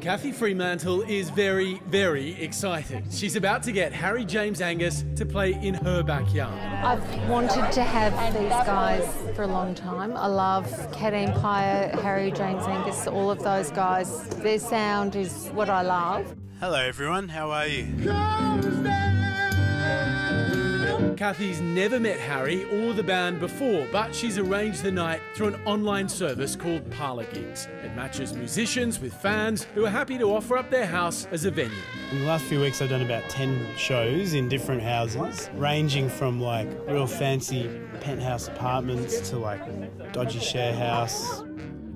Kathy Fremantle is very, very excited. She's about to get Harry James Angus to play in her backyard. I've wanted to have these guys for a long time. I love Cat Empire, Harry James Angus, all of those guys. Their sound is what I love. Hello, everyone. How are you? Kathy's never met Harry or the band before, but she's arranged the night through an online service called Parlour Gigs. It matches musicians with fans who are happy to offer up their house as a venue. In the last few weeks, I've done about 10 shows in different houses, ranging from like real fancy penthouse apartments to like dodgy share house,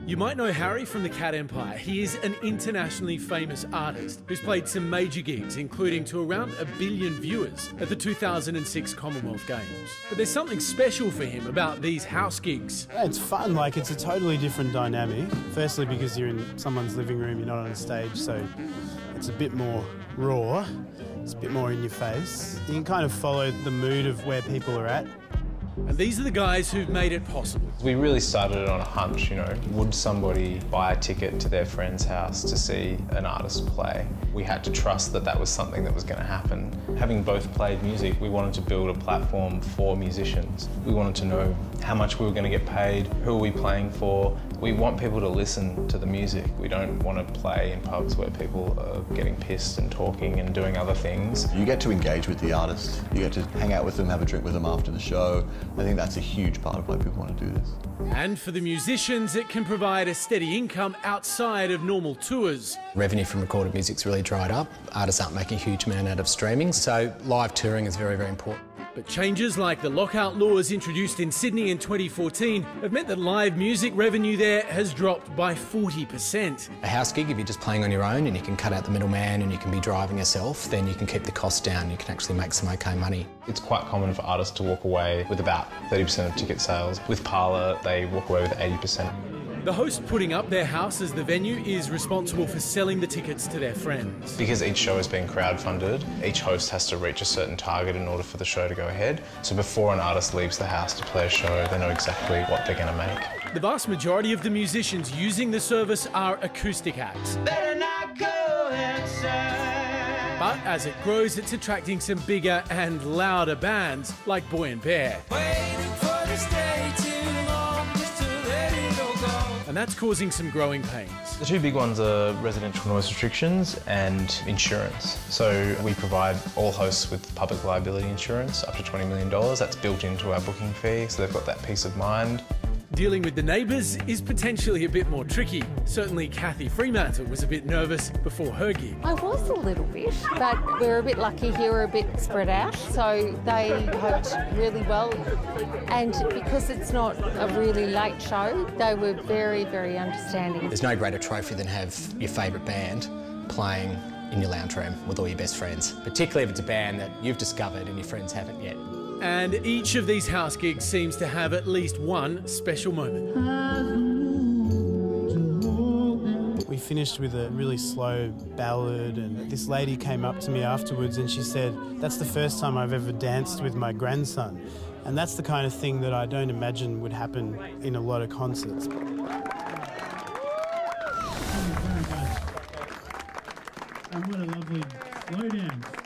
you might know Harry from the Cat Empire. He is an internationally famous artist who's played some major gigs, including to around a billion viewers at the 2006 Commonwealth Games. But there's something special for him about these house gigs. It's fun, like it's a totally different dynamic. Firstly, because you're in someone's living room, you're not on a stage, so it's a bit more raw, it's a bit more in your face. You can kind of follow the mood of where people are at. And these are the guys who've made it possible. We really started it on a hunch, you know. Would somebody buy a ticket to their friend's house to see an artist play? We had to trust that that was something that was going to happen. Having both played music, we wanted to build a platform for musicians. We wanted to know how much we were going to get paid, who are we playing for. We want people to listen to the music. We don't want to play in pubs where people are getting pissed and talking and doing other things. You get to engage with the artist. You get to hang out with them, have a drink with them after the show. I think that's a huge part of why people want to do this. And for the musicians, it can provide a steady income outside of normal tours. Revenue from recorded music's really dried up. Artists aren't making a huge amount out of streaming, so live touring is very, very important. But changes like the lockout laws introduced in Sydney in 2014 have meant that live music revenue there has dropped by 40%. A house gig, if you're just playing on your own and you can cut out the middleman and you can be driving yourself, then you can keep the costs down. You can actually make some okay money. It's quite common for artists to walk away with about 30% of ticket sales. With Parlour, they walk away with 80%. The host putting up their house as the venue is responsible for selling the tickets to their friends. Because each show is being crowdfunded, each host has to reach a certain target in order for the show to go ahead. So before an artist leaves the house to play a show, they know exactly what they're going to make. The vast majority of the musicians using the service are acoustic acts. But as it grows, it's attracting some bigger and louder bands like Boy and Bear. And that's causing some growing pains. The two big ones are residential noise restrictions and insurance. So we provide all hosts with public liability insurance up to $20 million. That's built into our booking fee, so they've got that peace of mind. Dealing with the neighbours is potentially a bit more tricky. Certainly Kathy Fremantle was a bit nervous before her gig. I was a little bit, but we're a bit lucky here, we're a bit spread out, so they hoped really well. And because it's not a really late show, they were very, very understanding. There's no greater trophy than have your favourite band playing in your lounge room with all your best friends, particularly if it's a band that you've discovered and your friends haven't yet. And each of these house gigs seems to have at least one special moment. We finished with a really slow ballad, and this lady came up to me afterwards and she said, That's the first time I've ever danced with my grandson. And that's the kind of thing that I don't imagine would happen in a lot of concerts. Oh and what a lovely slow dance.